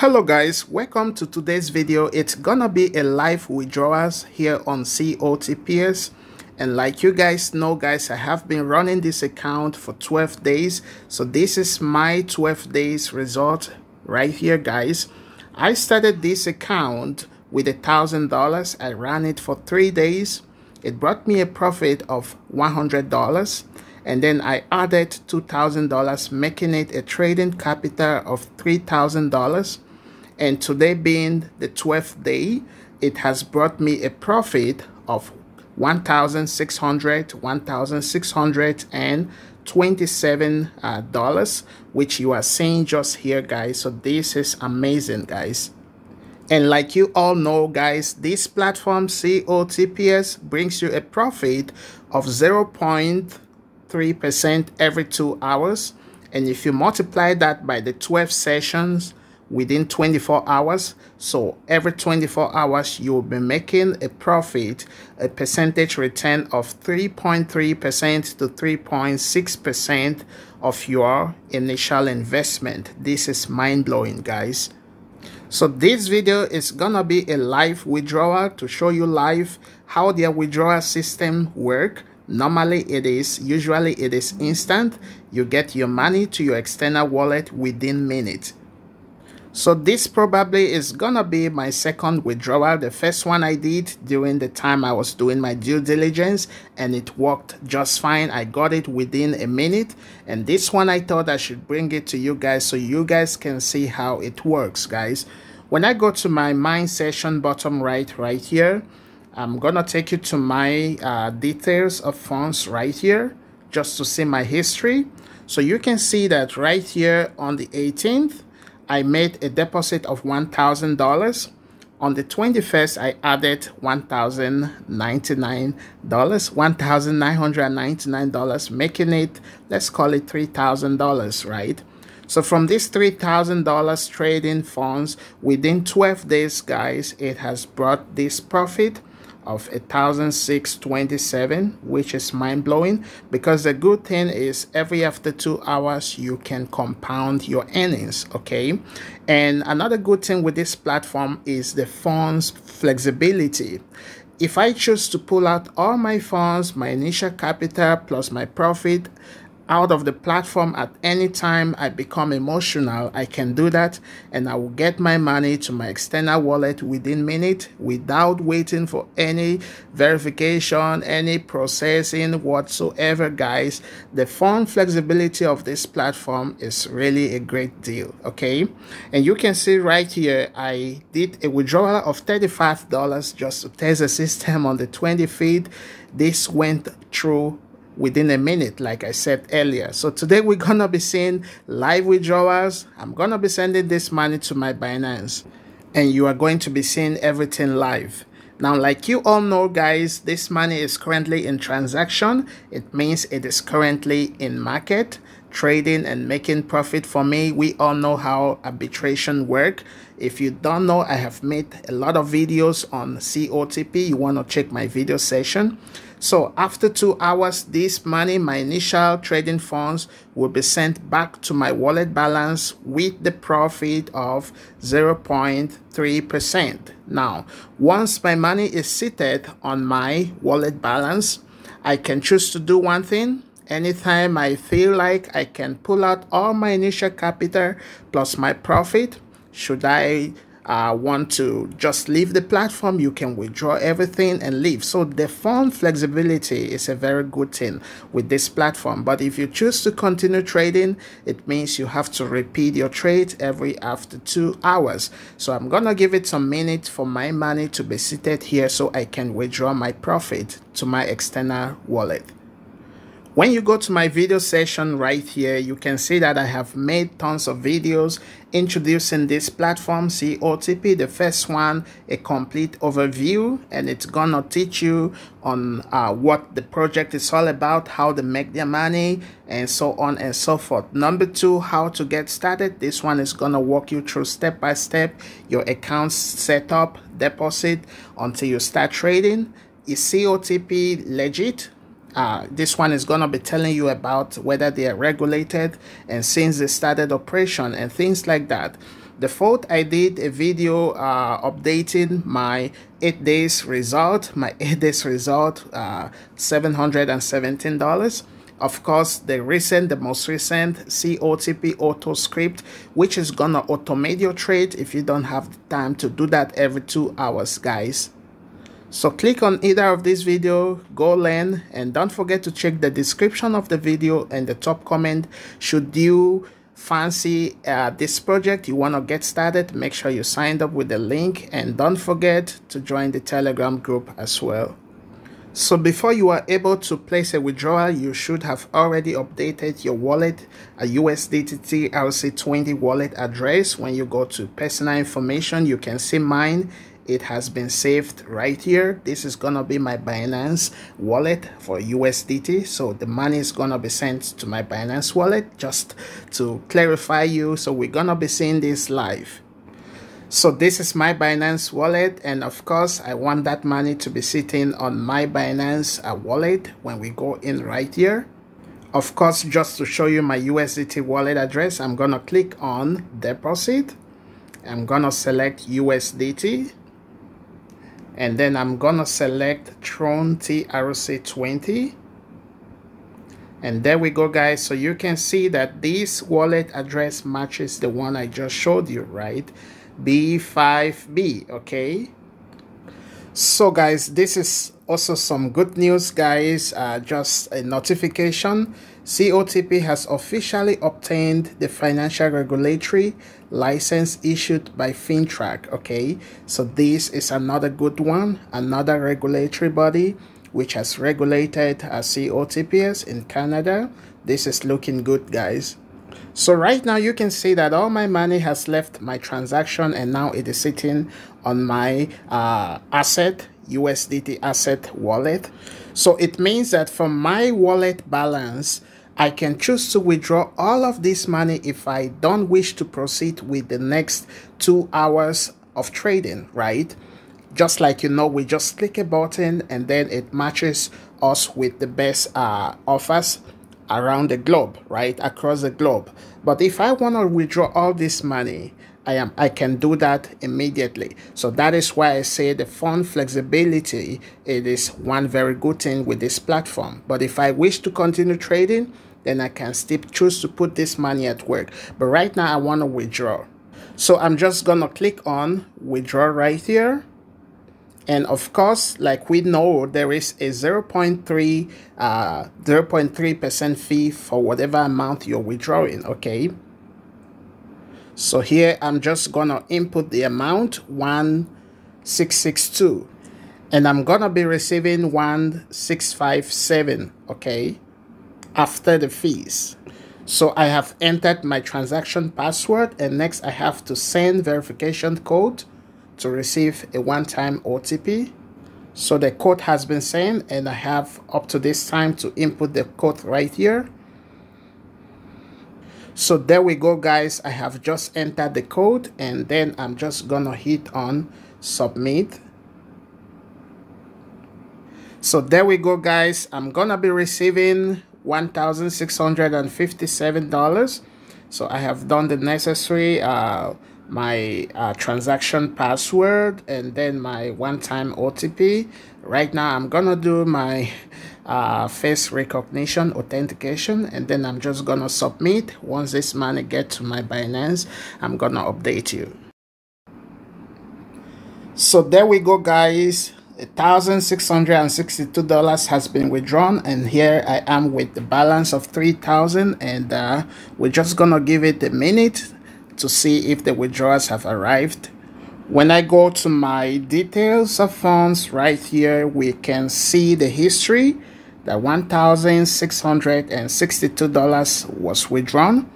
hello guys. Welcome to today's video. It's gonna be a live withdrawals here on cotps and like you guys know guys i have been running this account for 12 days. So this is my 12 days result right here guys. I started this account with a thousand dollars. I ran it for three days. It brought me a profit of 100 dollars. And then I added $2,000 making it a trading capital of $3,000 and today being the 12th day it has brought me a profit of 1600 1627 uh, dollars which you are seeing just here guys so this is amazing guys and like you all know guys this platform cotps brings you a profit of 0. 3% every two hours. And if you multiply that by the 12 sessions within 24 hours, so every 24 hours, you'll be making a profit, a percentage return of 3.3% to 3.6% of your initial investment. This is mind blowing, guys. So this video is gonna be a live withdrawal to show you live how their withdrawal system work Normally it is, usually it is instant. You get your money to your external wallet within minutes. So this probably is gonna be my second withdrawal. The first one I did during the time I was doing my due diligence and it worked just fine. I got it within a minute. And this one I thought I should bring it to you guys so you guys can see how it works guys. When I go to my mine session bottom right right here, I'm gonna take you to my uh, details of funds right here just to see my history so you can see that right here on the 18th I made a deposit of $1,000 on the 21st I added $1,099 $1,999 making it let's call it $3,000 right? So from this $3,000 trading funds within 12 days guys it has brought this profit of 1627 which is mind-blowing because the good thing is every after two hours you can compound your earnings okay? And another good thing with this platform is the funds flexibility. If I choose to pull out all my funds, my initial capital plus my profit, out of the platform at any time I become emotional, I can do that and I will get my money to my external wallet within minutes without waiting for any verification, any processing whatsoever, guys. The fun flexibility of this platform is really a great deal, okay? And you can see right here, I did a withdrawal of $35 just to test the system on the 20 feed. This went through within a minute, like I said earlier. So today we're gonna be seeing live withdrawals. I'm gonna be sending this money to my Binance and you are going to be seeing everything live. Now, like you all know, guys, this money is currently in transaction. It means it is currently in market, trading and making profit for me. We all know how arbitration work. If you don't know, I have made a lot of videos on COTP. You want to check my video session. So after two hours, this money, my initial trading funds will be sent back to my wallet balance with the profit of 0.3%. Now, once my money is seated on my wallet balance, I can choose to do one thing. Anytime I feel like I can pull out all my initial capital plus my profit, should I uh, want to just leave the platform, you can withdraw everything and leave. So the fund flexibility is a very good thing with this platform. But if you choose to continue trading, it means you have to repeat your trade every after two hours. So I'm gonna give it some minutes for my money to be seated here so I can withdraw my profit to my external wallet. When you go to my video session right here, you can see that I have made tons of videos introducing this platform, COTP. The first one, a complete overview, and it's gonna teach you on uh, what the project is all about, how to make their money, and so on and so forth. Number two, how to get started. This one is gonna walk you through step by step your account setup, deposit until you start trading. Is COTP legit? Uh, this one is going to be telling you about whether they are regulated and since they started operation and things like that. The fourth i did a video uh, updating my eight days result my eight days result uh, 717 dollars. Of course the recent the most recent cotp auto script which is gonna automate your trade if you don't have the time to do that every two hours guys so click on either of these video, go learn, and don't forget to check the description of the video and the top comment. Should you fancy uh, this project, you want to get started, make sure you signed up with the link and don't forget to join the Telegram group as well. So before you are able to place a withdrawal, you should have already updated your wallet, a USDT TRC20 wallet address. When you go to personal information, you can see mine it has been saved right here. This is gonna be my binance wallet for usdt so the money is gonna be sent to my binance wallet just to clarify you. So we're gonna be seeing this live. So this is my binance wallet and of course i want that money to be sitting on my binance uh, wallet when we go in right here. Of course just to show you my usdt wallet address i'm gonna click on deposit. I'm gonna select usdt and then I'm gonna select Tron TRC20 and there we go guys. So you can see that this wallet address matches the one I just showed you right? B5B okay so guys this is also some good news guys uh, just a notification COTP has officially obtained the financial regulatory license issued by FINTRAC Okay, so this is another good one, another regulatory body which has regulated uh, COTPS in Canada. This is looking good, guys. So right now you can see that all my money has left my transaction and now it is sitting on my uh, asset USDT asset wallet. So it means that from my wallet balance, I can choose to withdraw all of this money if I don't wish to proceed with the next two hours of trading, right? Just like you know, we just click a button and then it matches us with the best uh, offers around the globe, right? Across the globe. But if I want to withdraw all this money, I am I can do that immediately. So that is why I say the fund flexibility it is one very good thing with this platform. But if I wish to continue trading, then I can still choose to put this money at work. But right now I want to withdraw. So I'm just gonna click on withdraw right here. And of course, like we know, there is a 0.3 uh 0.3% fee for whatever amount you're withdrawing, okay? So here I'm just gonna input the amount 1662 and I'm gonna be receiving 1657 okay after the fees. So I have entered my transaction password and next I have to send verification code to receive a one-time OTP so the code has been sent and I have up to this time to input the code right here so there we go guys. I have just entered the code and then i'm just gonna hit on submit. So there we go guys. I'm gonna be receiving $1,657 so I have done the necessary uh, my uh, transaction password and then my one-time OTP right now I'm gonna do my uh, face recognition authentication and then I'm just gonna submit. Once this money get to my Binance I'm gonna update you. So there we go guys. $1,662 has been withdrawn and here I am with the balance of 3000 and uh, we're just gonna give it a minute to see if the withdrawals have arrived. When I go to my details of funds right here we can see the history that $1,662 was withdrawn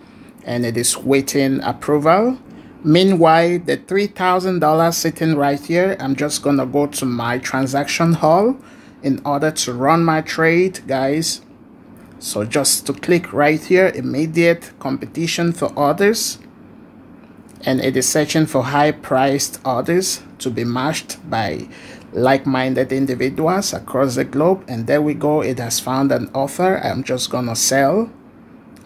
and it is waiting approval. Meanwhile, the $3,000 sitting right here, I'm just going to go to my transaction hall in order to run my trade, guys. So just to click right here, immediate competition for orders. And it is searching for high priced orders to be matched by like-minded individuals across the globe. And there we go. It has found an offer i'm just gonna sell.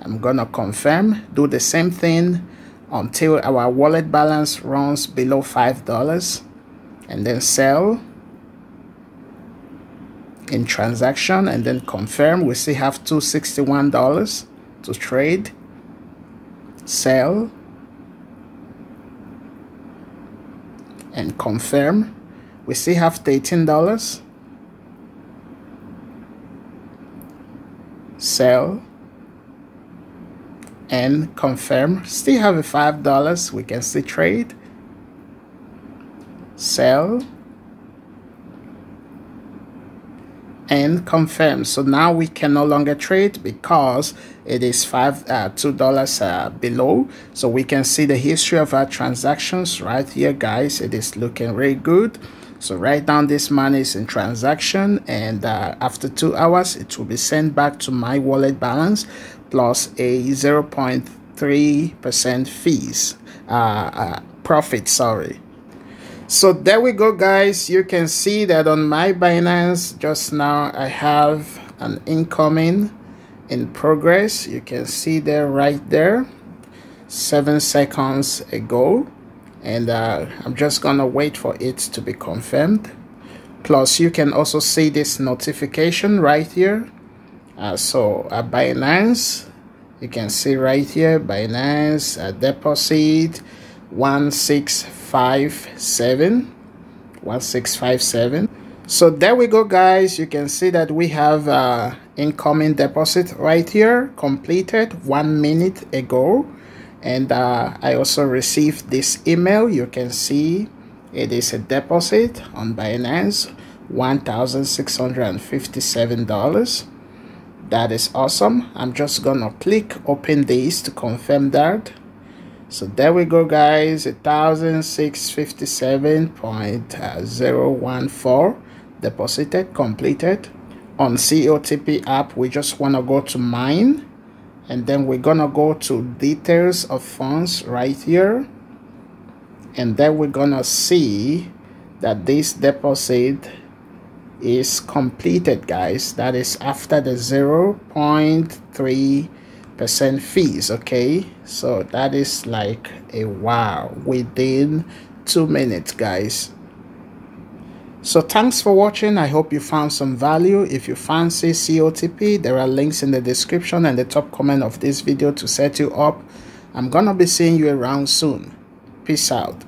I'm gonna confirm. Do the same thing until our wallet balance runs below five dollars and then sell in transaction and then confirm. We still have 261 dollars to trade sell and confirm we still have $13 sell. And confirm. Still have a five dollars. We can see trade. Sell. And confirm. So now we can no longer trade because it is five uh, two dollars uh, below. So we can see the history of our transactions right here guys. It is looking very good so write down this money is in transaction and uh, after two hours it will be sent back to my wallet balance plus a 0.3 percent fees uh, uh, profit sorry. So there we go guys. You can see that on my binance just now i have an incoming in progress. You can see there right there seven seconds ago and uh, i'm just gonna wait for it to be confirmed. Plus you can also see this notification right here. Uh, so uh, binance you can see right here binance uh, deposit 1657 1657 so there we go guys. You can see that we have uh, incoming deposit right here completed one minute ago and uh, I also received this email. You can see it is a deposit on Binance $1,657 that is awesome. I'm just gonna click open this to confirm that. So there we go guys. 1657.014 deposited completed. On COTP app we just want to go to mine and then we're gonna go to details of funds right here. And then we're gonna see that this deposit is completed guys. That is after the 0.3 percent fees okay? So that is like a wow within two minutes guys so thanks for watching. I hope you found some value. If you fancy cotp there are links in the description and the top comment of this video to set you up. I'm gonna be seeing you around soon. Peace out